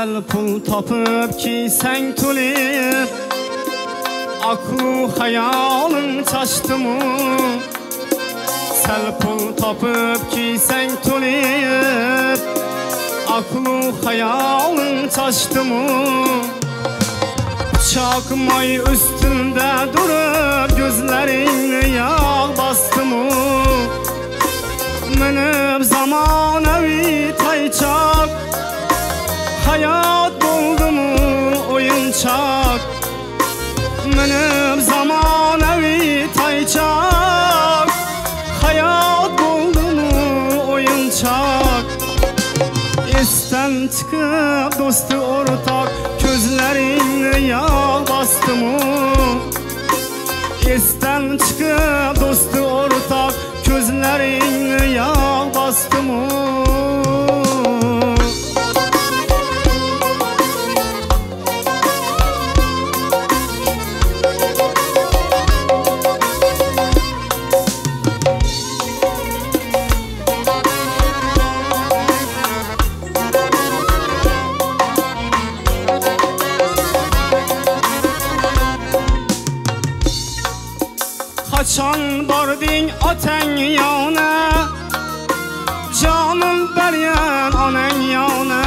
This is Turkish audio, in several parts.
Sal pul topib kiysang to'lib Aqlu hayoling chashdimi Sal pul topib kiysang to'lib Aqlu hayoling chashdimi Çakmay üstünde durup Hayat buldu mu oyuncak Menip zamanevi tayçak Hayat buldu mu oyuncak İsten çıkıp dostu ortak Gözlerini yağ bastı mı? İsten çıkıp dostu ortak Gözlerini yağ bastı mı? qachon bording otang yona jonim baryam onang yona.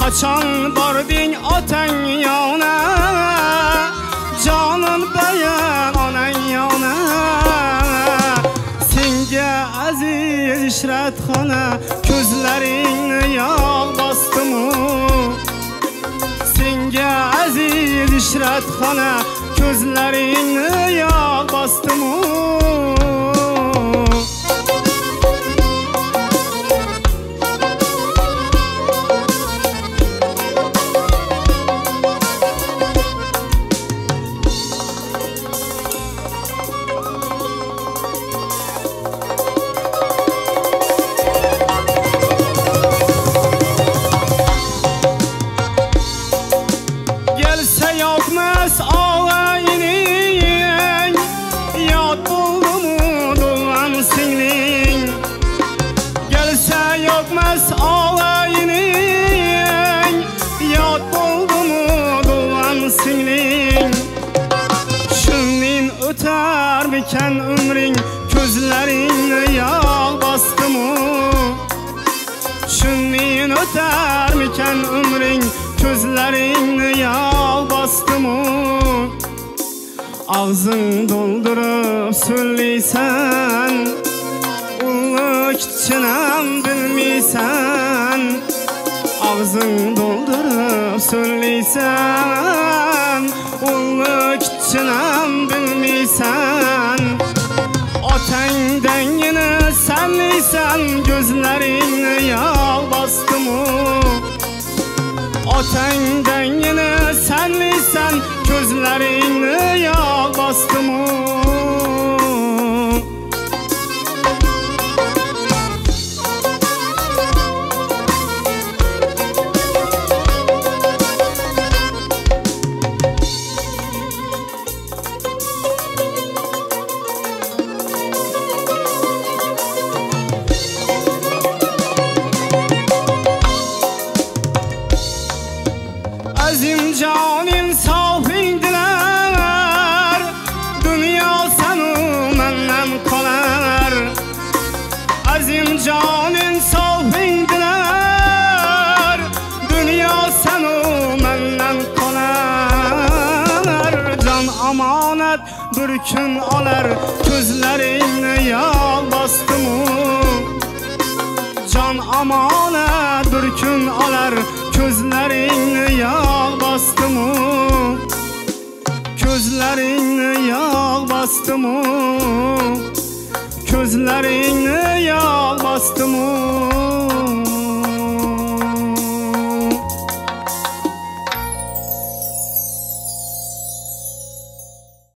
Qachon bording otang yona jonim baryam onang yona. Senga aziz ishratxona ko'zlaringni yog' bosdimu? Senga aziz ishratxona so'zlaringni yo bosdimu? Öter biken ömrin Gözlerin yağ bastı mı Şunnin öter miken ömrin Gözlerin yağ bastı mı Ağzın doldurup söyleysen Uluk çinem bilmeysen Ağzın doldurup söyleysen Uluk çinem bilmeysen Otan dengini senliysen Gözlerin yağ bastı mı? Otan dengini senliysen Gözlerin bir gün alar Gözlerini yağ bastı Can amanet bir gün alar Gözlerini yağ bastı mı? Gözlerini yağ bastı mı? Gözlerini yağ bastı